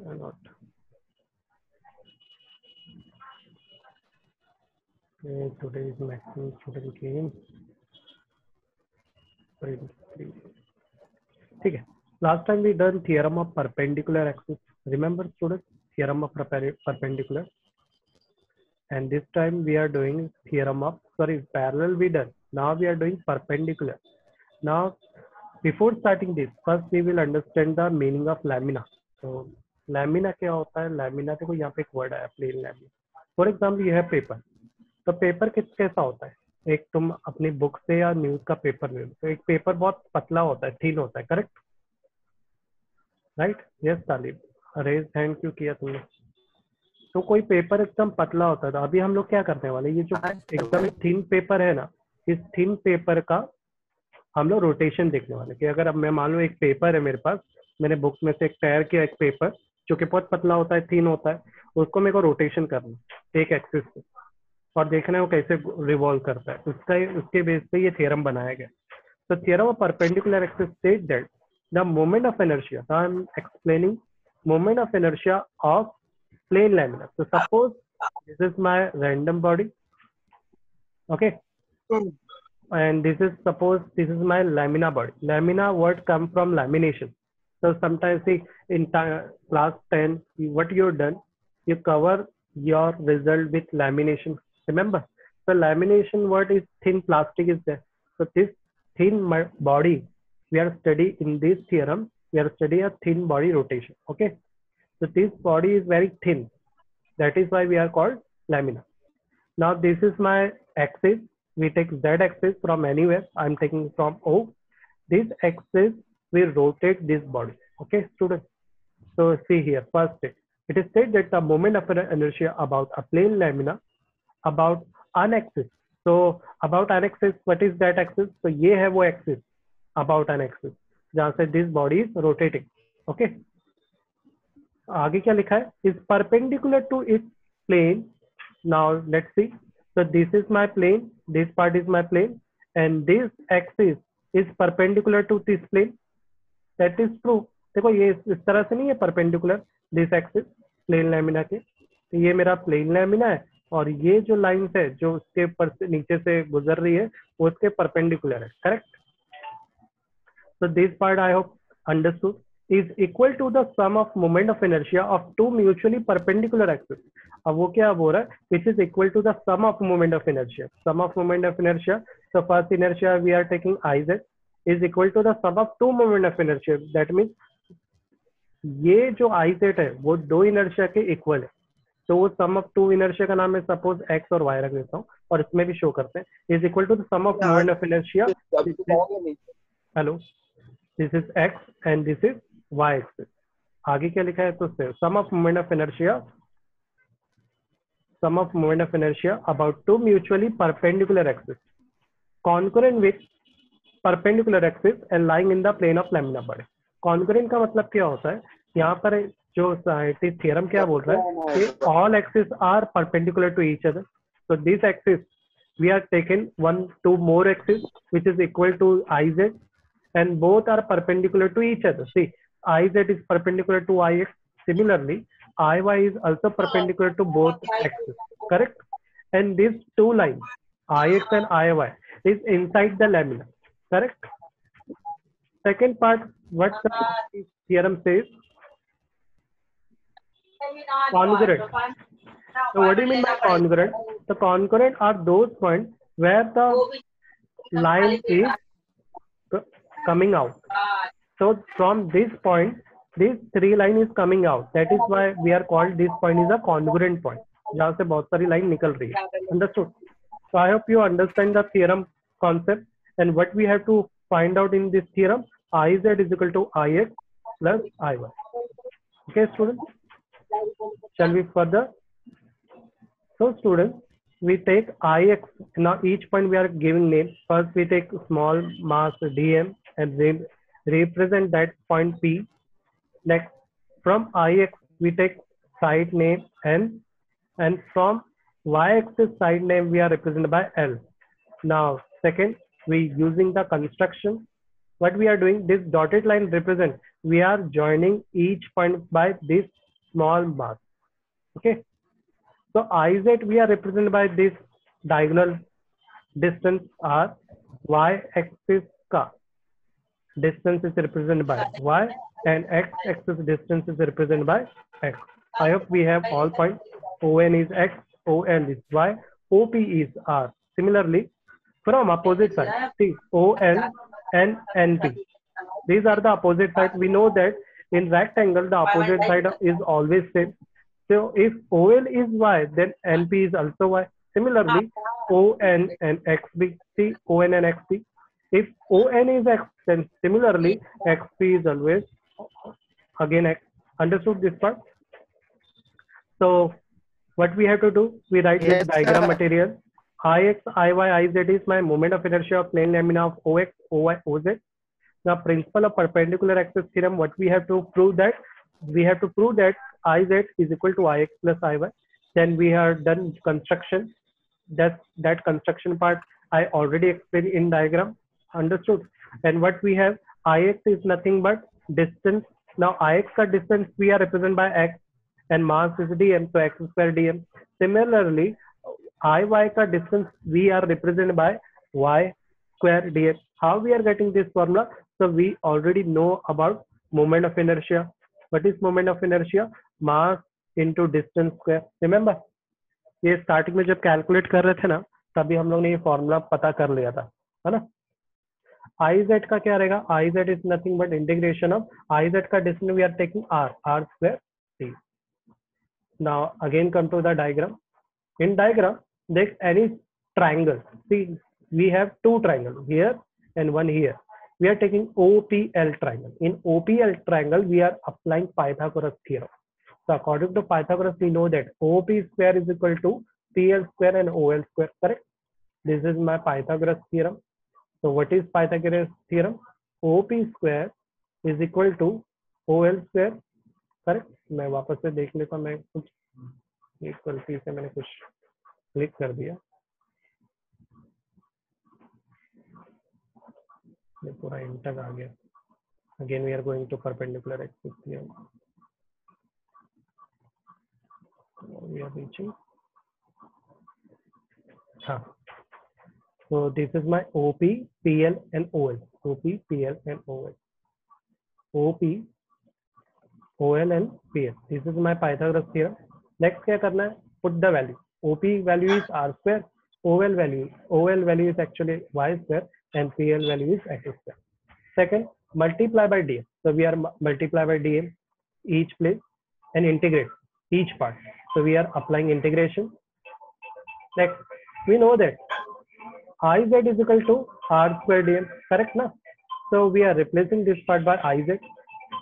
Why not? Okay, today is maximum student came. ठीक है last time we done theorem of perpendicular axis remember students theorem of perpe- perpendicular and this time we are doing theorem of sorry parallel we done now we are doing perpendicular now before starting this first we will understand the meaning of lamina so lamina क्या होता है? Lamina देखो यहाँ पे एक word आया plane lamina for example ये है पेपर तो पेपर किस कैसा होता है? एक तुम अपनी बुक से या न्यूज़ का पेपर ले लो। तो एक पेपर बहुत पतला होता है थीन होता है correct right yes Talib raise hand क्यों किया तुमने? तो कोई पेपर एकदम पतला होता है। तो अभी हम लोग क्या करने वाले ये जो एकदम थिन पेपर है ना इस थिन पेपर का हम लोग रोटेशन देखने वाले कि अगर अब मैं मान लो एक पेपर है मेरे पास मैंने बुक में से एक तैयार किया एक पेपर जो कि बहुत पतला होता है थीन होता है उसको मेरे को रोटेशन करना एक एक्सिस पे और देखना है वो कैसे रिवॉल्व करता है। उसका उसके बेस पे ये थ्योरम बनाया गया। तो theorem of perpendicular axis state that the moment of inertia I am explaining moment of inertia of plane lamina so suppose this is my random body okay? And this is suppose this is my lamina body. Lamina word come from lamination. So sometimes see in class 10 you- what you've done you cover your result with lamination remember so lamination word is thin plastic is there so this thin body we are study in this theorem we are study a thin body rotation okay so this body is very thin. That is why we are called lamina. Now this is my axis. We take z axis from anywhere. I'm taking from O. This axis will rotate this body. Okay, students. So see here, first step. It is said that the moment of inertia about a plane lamina about an axis. So about an axis, what is that axis? So ये है वो axis about an axis जहाँ से this body is rotating. Okay. आगे क्या लिखा है is perpendicular to it plane now let's see so this is my plane this part is my plane and this axis is perpendicular to this plane That is true देखो, ये इस तरह से नहीं है perpendicular this axis plane lamina के। तो ये मेरा प्लेन लैमिना है, और ये जो लाइंस है, जो उसके ऊपर से, नीचे से गुजर रही है, वो उसके परपेंडिकुलर है correct so this part I hope understood is equal to the sum of moment of inertia of two mutually perpendicular axis अब वो क्या बोल रहा है? Which is equal to the sum of moment of inertia sum of moment of inertia so first inertia we are taking IZ is equal to the sum of two moment of inertia that means ये जो आई set है वो दो inertia के equal है। तो वो सम of to inertia का नाम है सपोज़ एक्स और वाई रख देता हूँ और इसमें भी शो करते हैं। Is equal to the sum of moment of inertia hello this is X and this is Y X आगे क्या लिखा है तो sum of moment of inertia sum of moment of inertia about two mutually perpendicular axis concurrent with perpendicular axis and lying in the plane of lamina body concurrent का मतलब क्या होता है यहाँ पर जो थ्योरम क्या बोल रहा है कि all axes are perpendicular to each other so this axis we are taken one two more axes which is equal to iz and both are perpendicular to each other see iz is perpendicular to ix similarly iy is also perpendicular to both axes correct and these two lines ix and iy is inside the lamina correct second part what the theorem says congruent so what do you mean by congruent the congruent are those points where the line is co- coming out so from this point this three line is coming out that is why we are called this point is a congruent point जहाँ से बहुत सारी line निकल रही है understood so i hope you understand the theorem concept and what we have to find out in this theorem iz is equal to ix plus iy okay students? Shall we further? So students we take ix now each point we are giving name. First we take small mass dm and re- represent that point p. Next from ix we take side name n. And from y-axis side name we are represented by l. Now second we using the construction what we are doing this dotted line represent we are joining each point by this small mass. Okay. So Iz we are represented by this diagonal distance r, y axis ka distance is represented by y and x axis distance is represented by x. I hope we have all points. ON is x, OL is y, OP is r. Similarly, from opposite side, see OL and NP. These are the opposite sides. We know that in rectangle, the opposite side is always same. So if OL is y, then NP is also y. Similarly, ON and XB, see ON and XB. If ON is X, then similarly, XP is always again X. Understood this part? So what we have to do, we write yes, this diagram sir. material. Ix, Iy, Iz is my moment of inertia of plane lamina of Ox, Oy, Oz. The principle of perpendicular axis theorem, what we have to prove that, we have to prove that Iz is equal to Ix plus Iy. Then we have done construction. That, that construction part I already explained in diagram. Understood? And what we have, Ix is nothing but distance. Now Ix ka distance we are represented by x and mass is dm, so x square dm. Similarly, Iy ka distance we are represented by y square dx. How we are getting this formula? So we already know about moment of inertia. What is moment of inertia? Mass into distance square. Remember? ये starting में जब calculate कर रहे थे ना तभी हम लोग ने ये फॉर्मूला पता कर लिया था है ना आई जेड का क्या रहेगा I Z is nothing but integration of I Z का distance we are taking R R square T now again come to the diagram in diagram देख any triangle see we have two triangle here and one here we are taking opl triangle in opl triangle we are applying pythagoras theorem so according to pythagoras we know that op square is equal to pl square and ol square correct this is my pythagoras theorem So what is Pythagoras theorem? OP square is equal to OL square. Correct मैं वापस से देख लेता मैं कुछ एक गलती से मैंने कुछ क्लिक कर दिया। ये पूरा इन आ गया। Again we are going to perpendicular axis we are reaching हाँ। So this is my OP PL O OL OP P L N O L OP O L N P L this is my Pythagoras next क्या करना है? Put the value OP value is R square. OL value, OL value is actually Y square and PL value is X square. Second, multiply by DM. So we are multiply by DM each place and integrate each part. So we are applying integration. Next, we know that Iz is equal to R square dm, correct now? So we are replacing this part by Iz.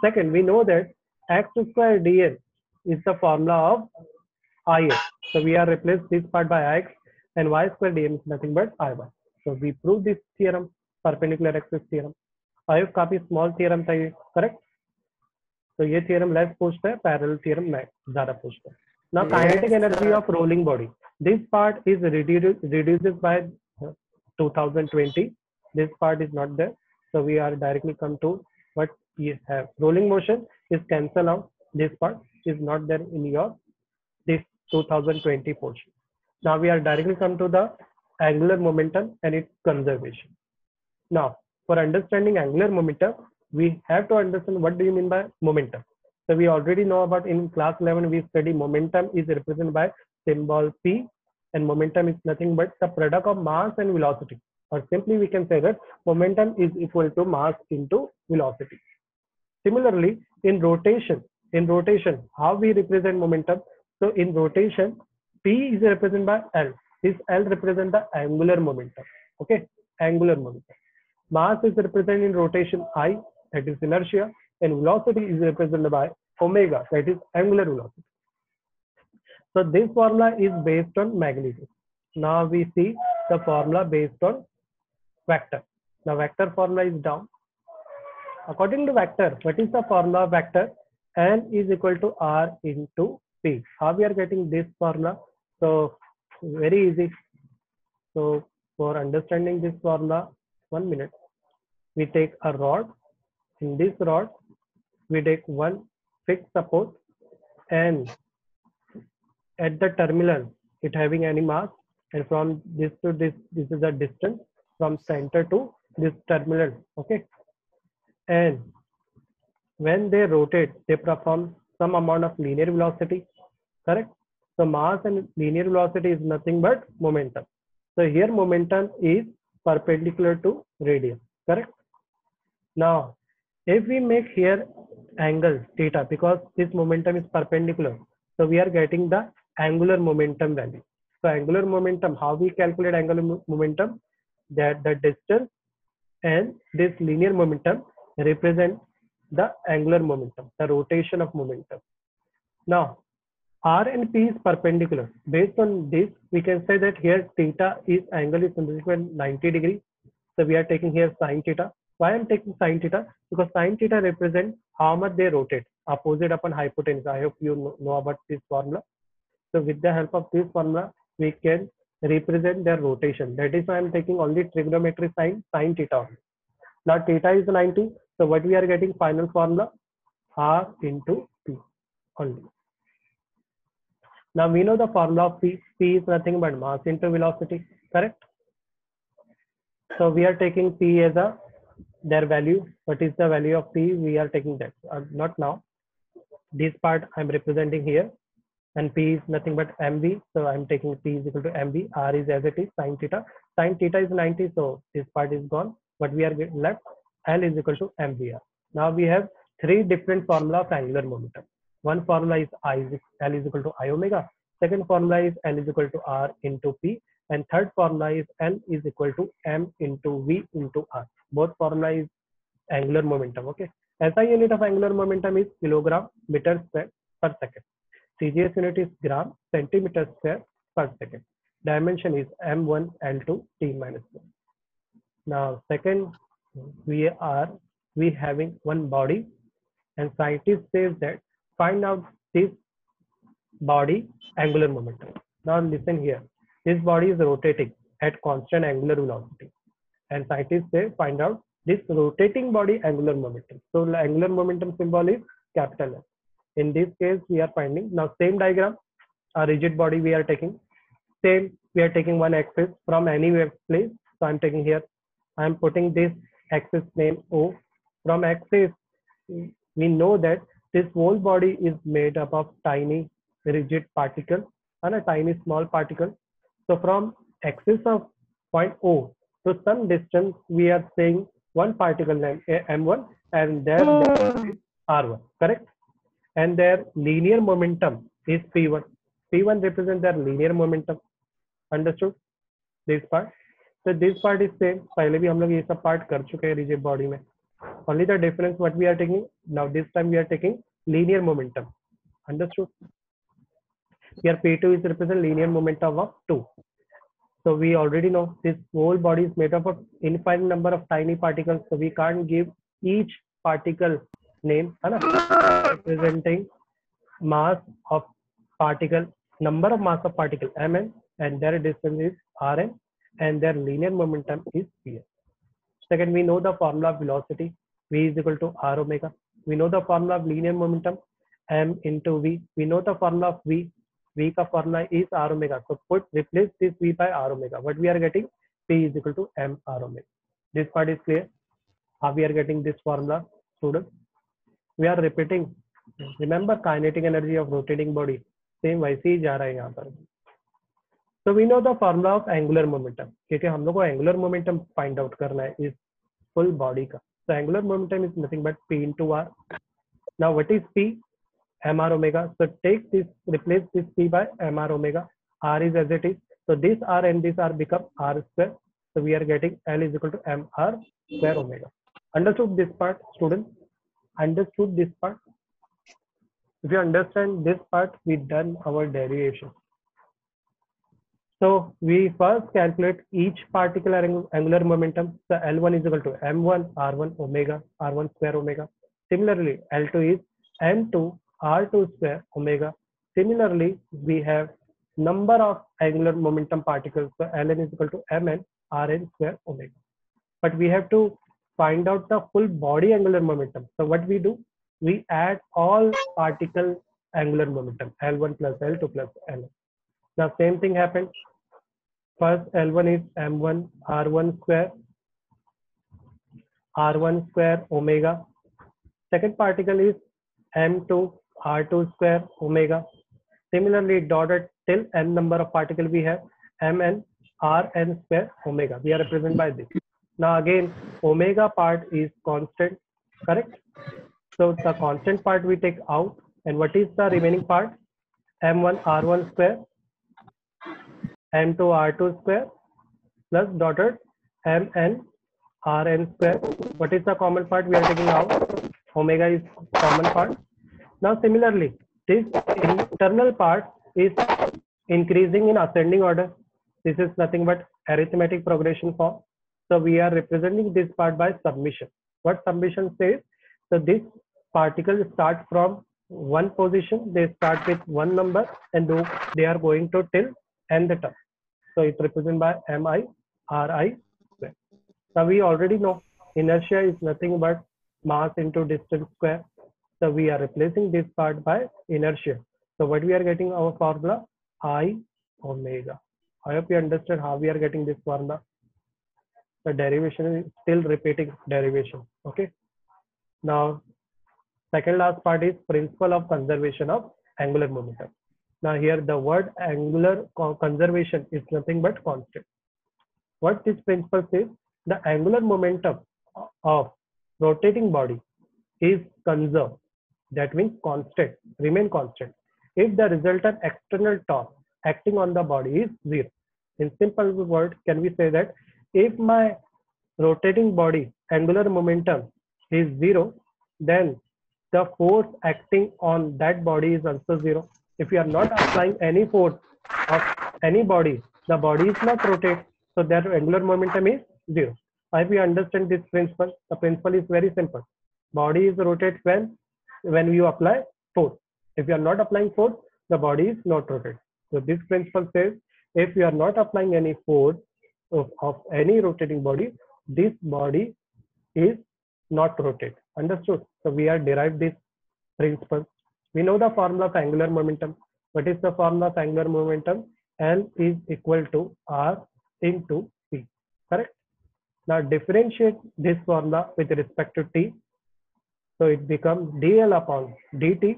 Second, we know that x square dm is the formula of Is. So we are replace this part by x and y square dm is nothing but Iy. So we prove this theorem, perpendicular axis theorem. I have काफी small theorem था ये, correct? तो ये theorem less पूछता है, parallel theorem ज़्यादा पूछता है. Now kinetic energy of rolling body. This part is reduced reduces by 2020 this part is not there so we are directly come to what you have rolling motion is cancel out this part is not there in your this 2020 portion. Now we are directly come to the angular momentum and its conservation. Now for understanding angular momentum we have to understand what do you mean by momentum. So we already know about in class 11 we study momentum is represented by symbol p and momentum is nothing but the product of mass and velocity. Or simply we can say that momentum is equal to mass into velocity. Similarly in rotation in rotation how we represent momentum so in rotation p is represented by l this l represents the angular momentum okay angular momentum mass is represented in rotation i that is inertia and velocity is represented by omega that is angular velocity so this formula is based on magnitude. Now we see the formula based on vector. The vector formula is down. According to vector, what is the formula vector? N is equal to R into P. How we are getting this formula? So very easy. So for understanding this formula, one minute, we take a rod. In this rod, we take one fixed support and at the terminal it having any mass and from this to this this is the distance from center to this terminal okay and when they rotate they perform some amount of linear velocity correct? So mass and linear velocity is nothing but momentum. So here momentum is perpendicular to radius correct? Now if we make here angle theta because this momentum is perpendicular so we are getting the angular momentum value. So angular momentum how we calculate angular momentum? That the distance and this linear momentum represent the angular momentum the rotation of momentum now r and p is perpendicular based on this we can say that here theta is angle is 90 degree so we are taking here sine theta why I'm taking sine theta? Because sine theta represents how much they rotate opposite upon hypotenuse. I hope you know about this formula. So with the help of this formula, we can represent their rotation. That is why I'm taking only trigonometric sine, sine theta. Now theta is 90. So what we are getting? Final formula? R into P. Only. Now we know the formula of P. P is nothing but mass into velocity, correct? So we are taking P as a their value. What is the value of p? We are taking that. Uh, not now. This part i'm representing here. And p is nothing but mv so i'm taking p is equal to mv r is as it is. Sine theta. Sine theta is 90 so this part is gone. What we are left l is equal to mvr now we have three different formula of angular momentum. One formula is i is l is equal to i omega. Second formula is l is equal to r into p. And third formula is l is equal to m into v into r. Both formula is angular momentum okay? SI unit of angular momentum is kilogram meter square per second. CGS unit is gram centimeter square per second. Dimension is m1 l2 t minus 1 now second we are we having one body and scientist says that find out this body angular momentum now listen here this body is rotating at constant angular velocity and scientists say find out this rotating body angular momentum. So angular momentum symbol is capital M. In this case, we are finding now same diagram, a rigid body we are taking. Same, we are taking one axis from any place. So I'm taking here, I'm putting this axis name O. From axis, we know that this whole body is made up of tiny rigid particle and a tiny small particle. So from axis of point O so some distance we are saying one particle name m1 and their hmm. r1, correct? And their linear momentum is p1. p1 represents their linear momentum. Understood? This part. So this part is same. पहले भी हम लोग ये सब part कर चुके हैं rigid body में. Only the difference what we are taking now this time we are taking linear momentum. Understood? Here P2 is represent linear momentum of 2. So we already know this whole body is made up of infinite number of tiny particles. So we can't give each particle name representing mass of particle, number of mass of particle mn and their distance is rn and their linear momentum is p. Second, we know the formula of velocity v is equal to r omega. We know the formula of linear momentum m into v. We know the formula of v V ka formula is R omega. So put replace this V by R omega. What we are getting? P is equal to M R omega. This part is clear. How we are getting this formula, students? We are repeating. Remember kinetic energy of rotating body. Same वैसे ही जा रहा है यहाँ पर. so we know the formula of angular momentum क्योंकि हम लोग को एंगुलर मोमेंटम फाइंड आउट करना है इस फुल बॉडी का। So angular momentum is nothing but P into R now what is P M R omega so take this replace this P by M R omega R is as it is so this R and this R become R square so we are getting L is equal to M R square omega understood this part student understood this part if you understand this part we done our derivation So we first calculate each particular angular momentum. So L1 is equal to M1 R1 omega R1 square omega. Similarly, L2 is M2 r2 square omega. Similarly, we have number of angular momentum particles. So ln is equal to mn rn square omega. But we have to find out the full body angular momentum. So what we do? We add all particle angular momentum L1 plus L2 plus L1. Now same thing happened. First L1 is M1 R1 square R1 square omega. Second particle is M2 R2 square omega. Similarly dotted till n number of particle we have Mn Rn square omega. We are represented by this. Now again omega part is constant correct so the constant part we take out and what is the remaining part m1 r1 square m2 r2 square plus dotted mn rn square. What is the common part we are taking out omega is common part. Now similarly this internal part is increasing in ascending order. This is nothing but arithmetic progression form. So we are representing this part by summation. what summation says? So this particle start from one position they start with one number and they are going to till n the term. So it's represented by mi ri square now we already know inertia is nothing but mass into distance square. So we are replacing this part by inertia. So what we are getting our formula? I omega. I hope you understand how we are getting this formula. The derivation is still repeating derivation okay? Now, second last part is principle of conservation of angular momentum. Now here the word angular conservation is nothing but constant. What this principle says, the angular momentum of rotating body is conserved. That means constant, remain constant. If the resultant external torque acting on the body is zero. In simple word, can we say that if my rotating body angular momentum is zero, then the force acting on that body is also zero. If you are not applying any force of any body, the body is not rotate, so that angular momentum is zero. If you understand this principle, the principle is very simple. Body is rotate when when you apply force. If you are not applying force, the body is not rotate. So this principle says if you are not applying any force of, of any rotating body, this body is not rotate. Understood? So we are derived this principle. We know the formula of angular momentum. What is the formula of angular momentum? L is equal to R into P. Correct? Now differentiate this formula with respect to T. So it becomes dl upon dt,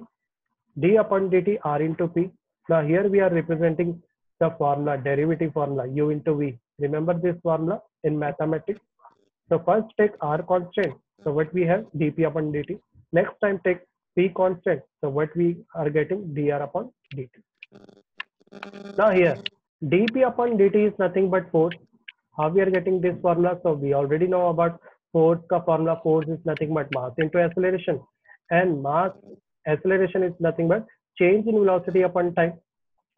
d upon dt r into p. Now here we are representing the formula, derivative formula, u into v. Remember this formula in mathematics? So first take r constant so what we have dp upon dt. Next time take p constant. So what we are getting dr upon dt. Now here dp upon dt is nothing but force. How we are getting this formula? So we already know about force ka formula. Force is nothing but mass into acceleration, and mass acceleration is nothing but change in velocity upon time.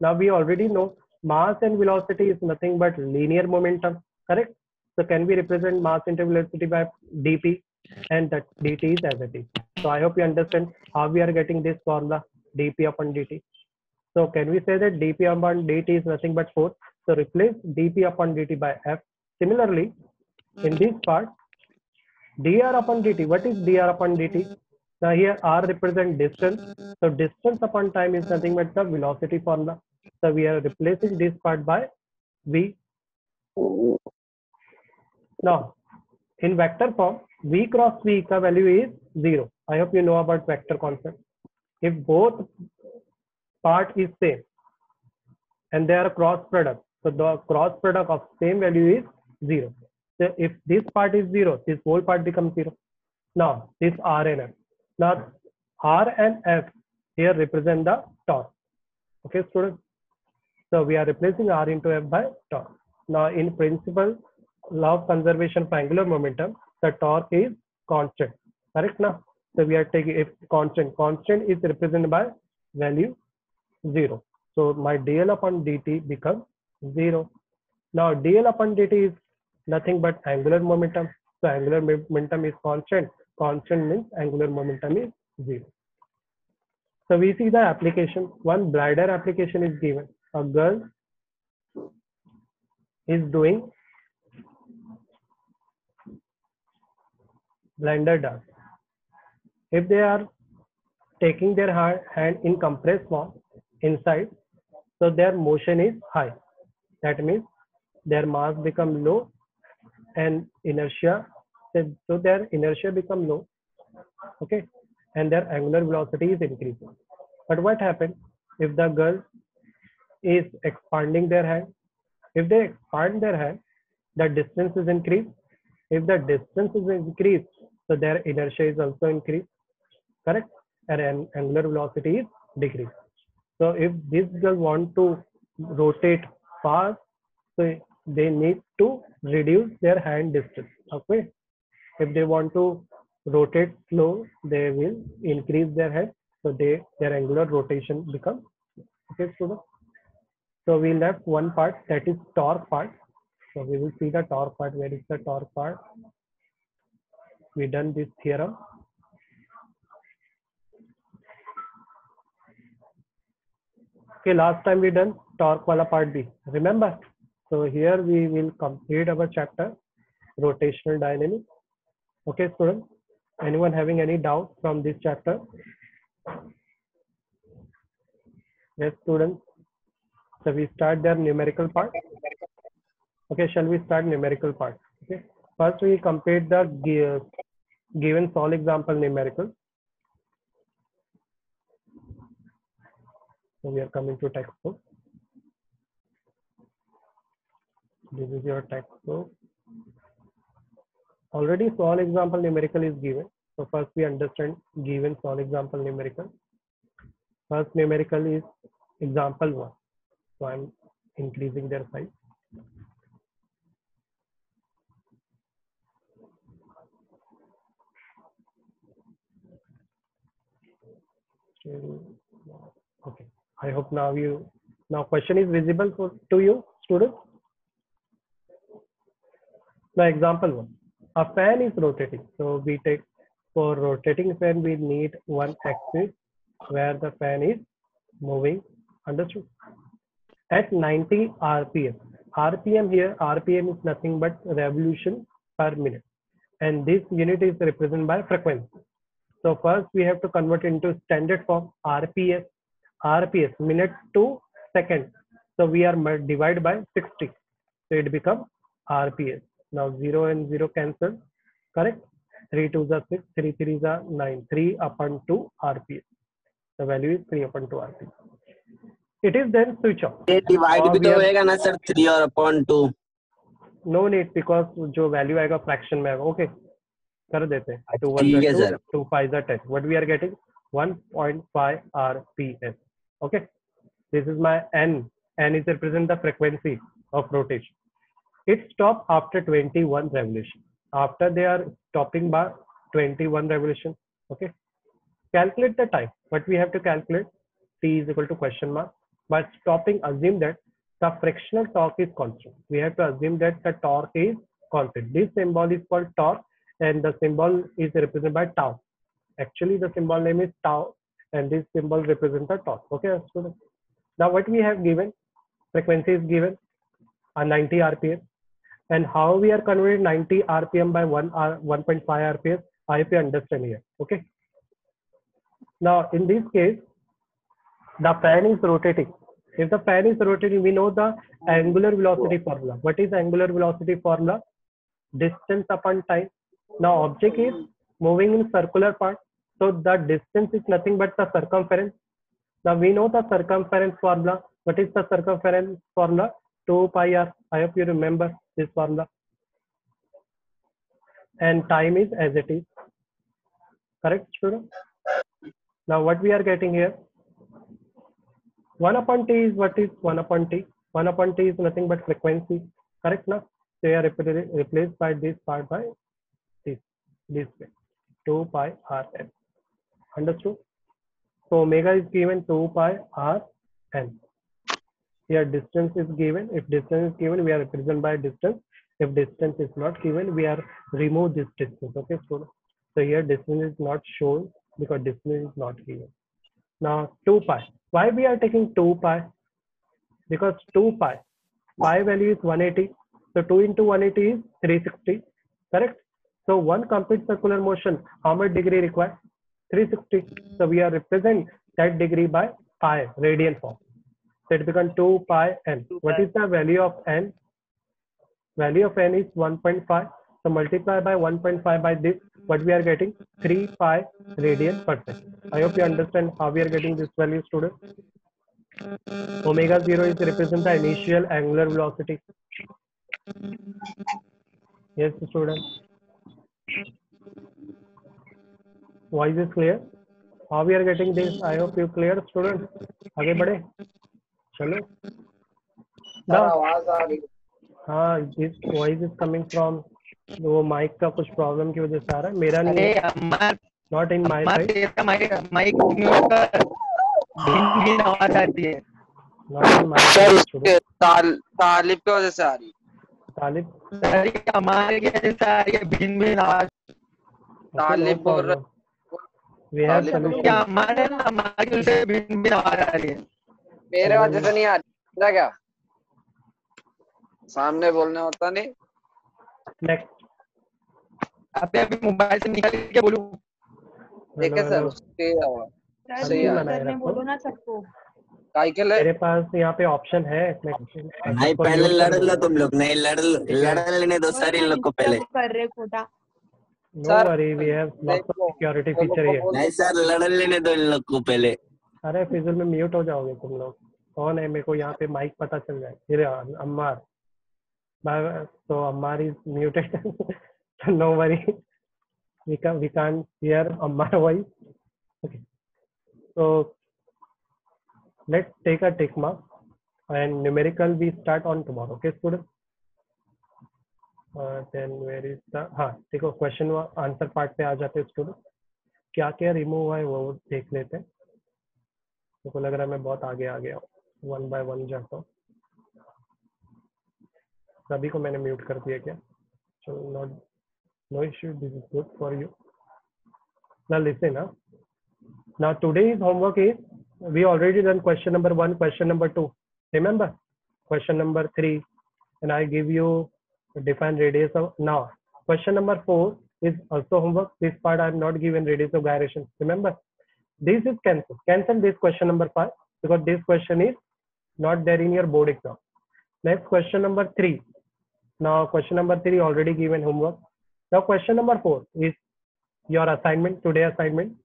Now we already know mass and velocity is nothing but linear momentum. Correct? So can we represent mass into velocity by dp? and that dt is as it is. So I hope you understand how we are getting this formula dp upon dt. So can we say that dp upon dt is nothing but force? So replace dp upon dt by f. Similarly, in hmm. this part, dr upon dt. What is dr upon dt? Now here r represent distance. So distance upon time is nothing but the velocity formula. So we are replacing this part by v. Now in vector form, v cross v ka value is 0. I hope you know about vector concept. If both part is same and they are cross product, so the cross product of same value is 0. So if this part is 0, this whole part becomes 0. Now this R and F. Now R and F here represent the torque. Okay, students. So we are replacing R into F by torque. Now in principle, law of conservation of angular momentum, the torque is constant. Correct now? So we are taking if constant. Constant is represented by value zero. So my dl upon dt becomes zero. Now dl upon dt is nothing but angular momentum. So angular momentum is constant. Constant means angular momentum is zero. So we see the application. One bladder application is given. A girl is doing blender dance. If they are taking their hand, in compressed form inside so their motion is high. That means their mass become low and inertia so their inertia become low okay? And their angular velocity is increasing. But what happens if the girl is expanding their hand? If they expand their hand the distance is increased. If the distance is increased so their inertia is also increased correct? And angular velocity is decreased. So if this girl want to rotate fast so they need to reduce their hand distance okay? If they want to rotate slow they will increase their head so they their angular rotation becomes okay student so we left one part that is torque part. So we will see the torque part. Where is the torque part? We done this theorem okay last time we done torque wala part b. Remember? So here we will complete our chapter rotational dynamics okay students anyone having any doubt from this chapter? Yes students so we start their numerical part. Okay shall we start numerical part? Okay. First we complete the given solve example numerical so we are coming to textbook this is your textbook already small example numerical is given. So first we understand given small example numerical. First numerical is example one. So i'm increasing their size. Okay i hope now you now question is visible for to you students. Now example one. A fan is rotating. So we take for rotating fan we need one axis where the fan is moving. Understood? At 90 rpm rpm here rpm is nothing but revolution per minute. And this unit is represented by frequency. So first we have to convert into standard form rps rps minute to second so we are divided by 60 so it becomes rps now 0 and 0 cancel. Correct? 3 2 are 6, 3 3 are 9. 3 upon 2 RPS. The value is 3 upon 2 RPS. It is then switch off. ये divide भी तो होएगा ना sir 3 और upon 2 no need because जो value आएगा fraction में आएगा ओके कर देते हैं टू ठीक है one sir two five ten what we are getting 1.5 rps okay. This is my n. N is represent the frequency of rotation. It stopped after 21 revolution. After they are stopping by 21 revolution. Okay. Calculate the time. But we have to calculate? T is equal to question mark. By stopping assume that the frictional torque is constant. We have to assume that the torque is constant. This symbol is called torque and the symbol is represented by tau. Actually the symbol name is tau and this symbol represents the torque. Okay students. Now what we have given frequency is given a 90 rpm and how we are converting 90 rpm by 1 r 1.5 RPM, i hope you understand here. Okay. Now in this case the fan is rotating. If the fan is rotating we know the angular velocity formula. What is angular velocity formula? Distance upon time. Now object is moving in circular part so the distance is nothing but the circumference. Now we know the circumference formula. What is the circumference formula? 2 pi r. I hope you remember this formula. And time is as it is. Correct student now what we are getting here? 1 upon t is what is 1 upon t? 1 upon t is nothing but frequency. Correct now they are replaced by this part by this this way. 2 pi r n understood. So omega is given 2 pi r n. Here distance is given. If distance is given we are represented by distance. If distance is not given we are remove this distance. Okay so so here distance is not shown because distance is not given. Now 2 pi. Why we are taking 2 pi? Because 2 pi. Pi value is 180 so 2 into 180 is 360 correct? So one complete circular motion how much degree required 360. So we are represent that degree by pi radian form. So it becomes 2 pi n. What is the value of n? Value of n is 1.5. So multiply by 1.5 by this, what we are getting? 3 pi radian per second. I hope you understand how we are getting this value, student. Omega 0 is represent the initial angular velocity. Yes, student. Voice is clear. How we are getting this? I hope you clear, student. आगे बढ़े। चलो। Sir आवाज़ आ रही हाँ। This voice is coming from वो mic का कुछ प्रॉब्लम की वजह से आ रहा है। मेरा नहीं Amar not in my side mic mic mute कर भिन्न भिन्न आवाज़ आती है। सर ताल, तालिब की वजह से आ रही तालिब। सर हमारे की वजह से आ रही है। भिन्न भिन्न आवाज़। तालिब बोल रहा वी हैव सॉल्यूशन क्या हमारे ना हमारे से भिन्न भिन्न आवाज़ आ रही है मेरे वजह से नहीं आ रही क्या? सामने बोलने होता नहीं। नेक्स्ट अभी अभी मोबाइल से निकल के बोलूँ? देखे सर उसकी सही है। बोलो ना सबको। काय के लिए? मेरे पास यहाँ पे ऑप्शन है मैं नहीं पहले लड़ लो तुम लोग नहीं लड़ लड़ लेने दो सर लोग को पहले। कर रहे खोटा? No sir, worry we have lots of security feature here नहीं सर लड़ लेने दो इन लोग को पहले। अरे फिजूल में म्यूट हो जाओगे तुम लोग। कौन है? मेरे को यहाँ पे माइक पता चल जाए। फिर अम्मार। तो Ammar is muted no worry we can we can't hear Ammar voice. Okay. So let's take a tick mark and numerical we start on tomorrow. Okay, student. Then where is the हाँ देखो question answer part पे आ जाते हैं उसके क्या क्या remove हुआ है वो देख लेते हैं। मेरे को लग रहा है मैं बहुत आगे आ गया हूँ। वन बाय वन जाता हूँ। सभी को मैंने म्यूट कर दिया क्या? चलो not no issue this is good for you ना लिसे ना ना today is homework is we already done question number one question number two remember question number three and I give you define radius of now. Question number four is also homework. This part i'm not given radius of gyration. Remember this is cancel. Cancel this question number five because this question is not there in your board exam. Next question number three. Now question number three already given homework. Now question number four is your assignment today assignment.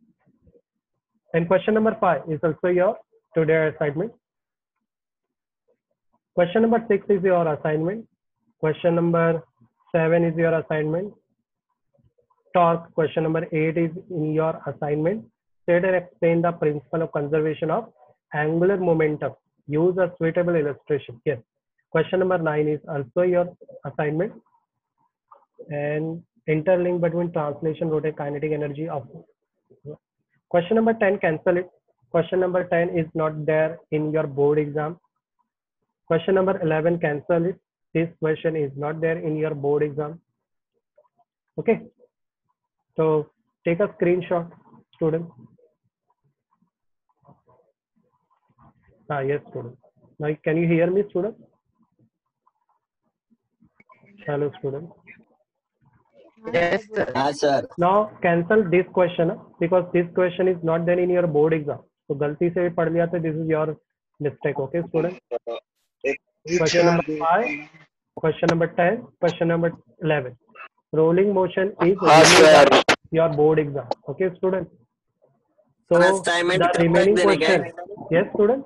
And question number five is also your today assignment. Question number six is your assignment. Question number seven is your assignment. Talk question number eight is in your assignment. State and explain the principle of conservation of angular momentum. Use a suitable illustration. Yes. Question number nine is also your assignment. And interlink between translation rotate kinetic energy of question number 10 cancel it question number 10 is not there in your board exam question number 11 cancel it this question is not there in your board exam okay so take a screenshot student ah yes student now can you hear me student hello student yes sir हाँ sir now cancel this question because this question is not there in your board exam so गलती से भी पढ़ लिया तो this is your mistake okay student question number 5 question number 10 question number 11 rolling motion is हाँ your board exam okay student so Assignment the remaining है? question yes student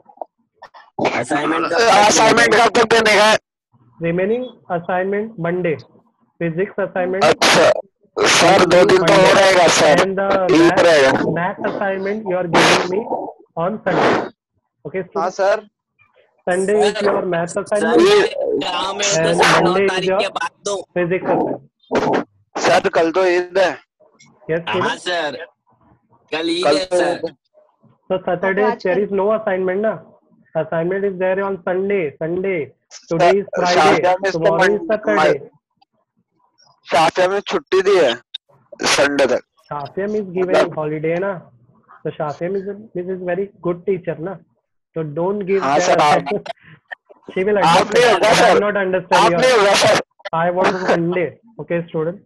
assignment assignment कब तक देने का remaining assignment monday physics assignment अच्छा sir दो दिन तो हो रहेगा सर and the ठीक math, रहेगा math assignment you are giving me on sunday okay हाँ student sir Sunday is your math assignment is your physics assignment sir कल तो ईद है। यस हाँ सर कल ईद है तो sir so saturday oh, there is तो no assignment na assignment is there on sunday Shafia में छुट्टी दी है संडे तक। शाफिया मिस गिवन हॉलीडे ना? तो Shafia miss miss is very good teacher ना? तो don't give see sir she not understand आपने होगा sir. I want to Sunday okay student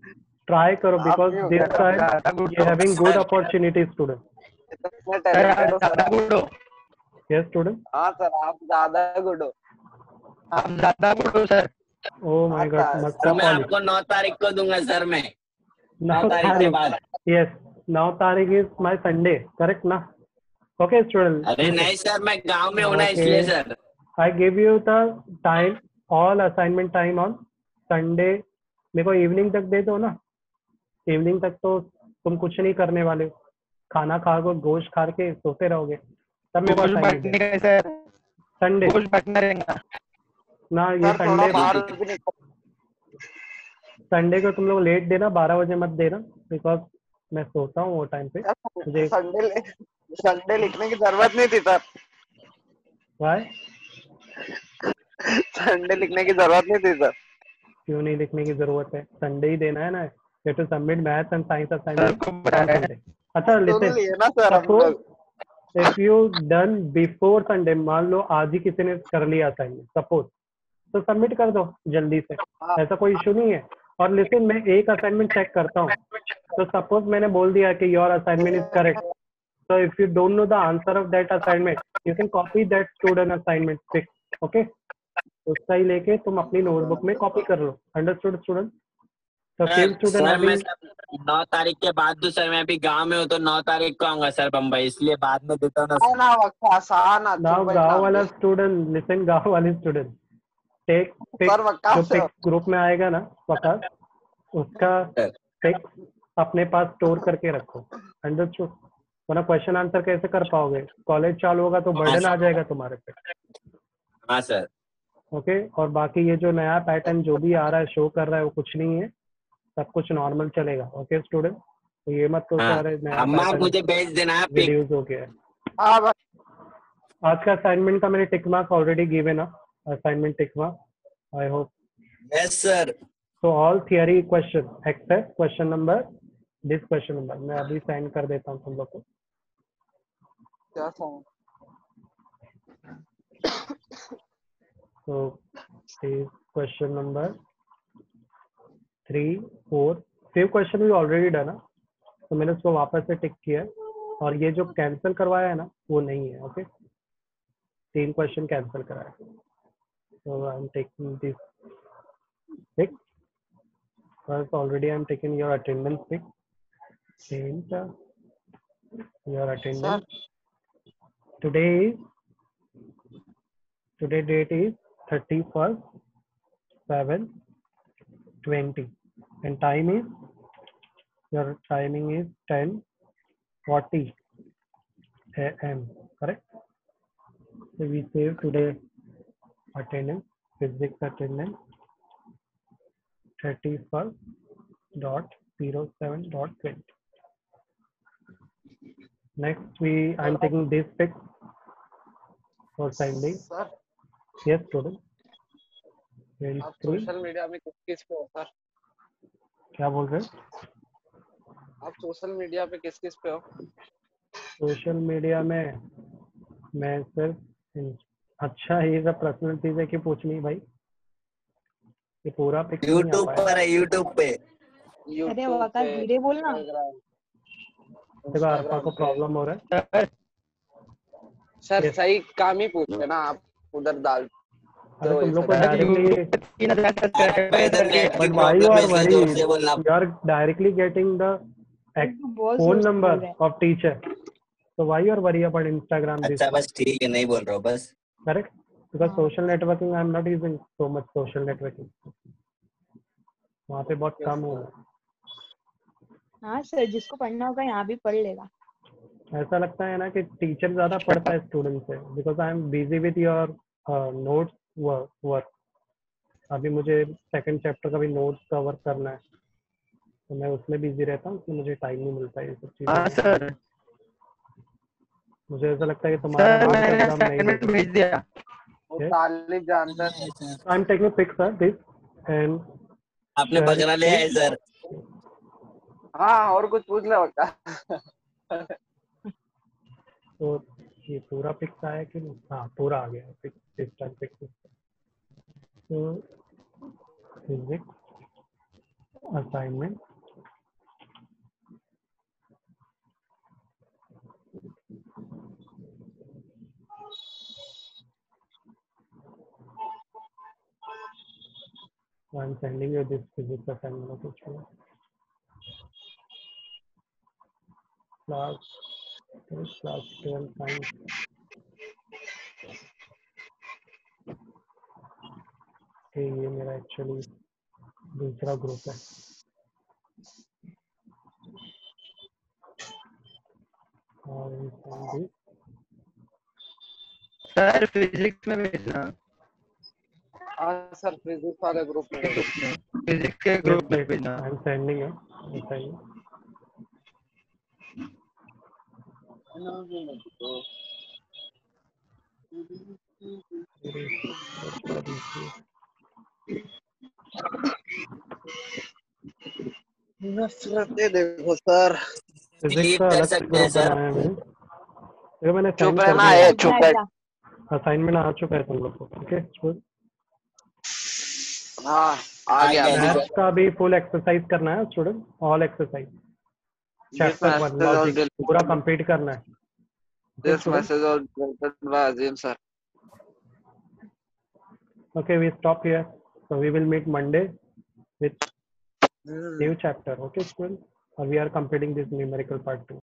try करो because this time you having good opportunity student yes student हाँ sir आप ज़्यादा good हो। आप ज़्यादा गुड हो सर। ओ माय गॉड मस्त तो मैं आपको 9 तारीख को दूँगा सर मैं। 9 तारीख के बाद। यस 9 तारीख इज़ माय संडे करेक्ट ना? ओके स्टूडेंट अरे नहीं सर मैं गाँव में हूँ ना इसलिए sir. I give you the time, all assignment time on Sunday. मेरे को इवनिंग तक दे दो ना। इवनिंग तक तो तुम कुछ नहीं करने वाले हो। खाना खा को गोश्त खा के सोते रहोगे। तब मेरे को असाइनमेंट दे सर। संडे ना ये संडे संडे को तुम लोग लेट देना बारह बजे मत देना बिकॉज़ मैं सोता हूँ वो टाइम पे। मुझे- संडे संडे लिखने की ज़रूरत नहीं थी सर वाई संडे लिखने की ज़रूरत नहीं थी सर क्यों नहीं लिखने की ज़रूरत है? संडे ही देना है ना? You to submit maths and science बता हैं अच्छा सुन listen if you done before Sunday मान लो आज ही किसी ने कर लिया असाइनमेंट सपोज़ तो सबमिट कर दो जल्दी से। हाँ। ऐसा कोई इशू नहीं है? और लेकिन मैं एक असाइनमेंट चेक करता हूँ। तो सपोज़ मैंने बोल दिया कि your assignment is correct so if you don't know the answer of that assignment you can copy that student assignment fix okay? उसका ही लेके तुम अपनी नोटबुक में कॉपी कर लो। अंडरस्टूड स्टूडेंट तो फिर स्टूडेंट नौ तारीख के बाद तो सर मैं अभी गाँव में हूँ तो नौ तारीख को आऊँगा सर बम्बई। इसलिए बाद में देता हूँ ना ना गाँव वाला स्टूडेंट लिसन गाँव वाले स्टूडेंट टेक वक्का जो पिक ग्रुप में आएगा ना वकास उसका। पिक अपने पास स्टोर करके रखो। अंडरस्टूड वरना क्वेश्चन आंसर कैसे कर पाओगे? कॉलेज चालू होगा तो बर्डन आ जाएगा तुम्हारे पे। हाँ सर ओके और बाकी ये जो नया पैटर्न जो भी आ रहा है शो कर रहा है वो कुछ नहीं है। सब कुछ नॉर्मल चलेगा। ओके स्टूडेंट तो ये मत सोचो हाँ। अरे नया अम्मा मुझे भेज देना पिक रिड्यूस हो गया हाँ। आज का असाइनमेंट का मैंने टिक मार्क ऑलरेडी गिवन है assignment tick mark I hope yes sir So all theory question except question number this question number मैं अभी सेंड कर देता हूँ तुम लोग को। क्या समझ so is question number three four seven question भी ऑलरेडी डन है। तो मैंने उसको वापस से टिक किया और ये जो कैंसिल करवाया है ना वो नहीं है ओके तीन क्वेश्चन कैंसिल कराया। So I'm taking this pick first already I'm taking your attendance pick change uh, your attendance. Today is today date is 31st 7 20 and time is your timing is 10 40 am correct? So we save today attendance physics attendance 31st dot 07 dot 20 next we i'm taking this pic for sunday sir yes student आप screen. Social media में किस किस पे हो sir क्या बोल रहे हो आप सोशल मीडिया पे किस किस पे हो सोशल मीडिया में मैं सिर्फ़ अच्छा ये सब पर्सनल चीज़ है कि पूछनी भाई। ये पूरा यूट्यूब पर है यूट्यूब पे। अरे वाका धीरे बोलना। देखो आरपा को प्रॉब्लम हो रहा है। सर सही काम ही पूछ ना आप उधर डाल अरे तुम लोग को डायरेक्टली यार directly getting the phone number of teacher तो वाई और आर वरी अबाउट इंस्टाग्राम अच्छा बस ठीक है नहीं बोल रहा हूँ बस। Correct? Because हाँ। social networking i'm not using so much social networking. वहाँ पे बहुत कम हो हाँ सर जिसको पढ़ना होगा यहाँ भी पढ़ लेगा। ऐसा लगता है ना कि टीचर ज़्यादा पढ़ता है स्टूडेंट से because I am busy with your notes work अभी मुझे सेकंड चैप्टर का भी नोट्स का वर्क करना है। तो मैं उसमें बिज़ी रहता हूँ इसलिए मुझे टाइम नहीं मिलता है ये सब हाँ सर मुझे ऐसा लगता है कि तुम्हारा सर मैंने असाइनमेंट भेज दिया। वो तालिब जानता है। I am taking pic sir this and आपने बकरा लिया है सर हाँ और कुछ पूछ ले बक्का तो ये पूरा पिक्स आया कि नहीं? हाँ पूरा आ गया पिक दिस टाइम पिक तो physics assignment I'm sending you this physics assignment. Sure. Class, class 12 science. Okay, ये मेरा एक्चुअली दूसरा ग्रुप है और सर फिजिक्स में भेजना हाँ सर फिजिक्स वाले ग्रुप में फिजिक्स के ग्रुप में भेजना I'm sending it. बताइए नफरत है देखो सर। फिजिक्स का अलग हैं, ग्रुप सर। बनाया है मैंने। देखो मैंने चुप रहना है चुप असाइनमेंट आ चुका है तुम लोग को ठीक है? का भी फुल एक्सरसाइज करना है स्टूडेंट ऑल एक्सरसाइज पूरा कंप्लीट करना है। This message sir okay we stop here so we will meet Monday with new chapter okay student और we are completing this numerical part two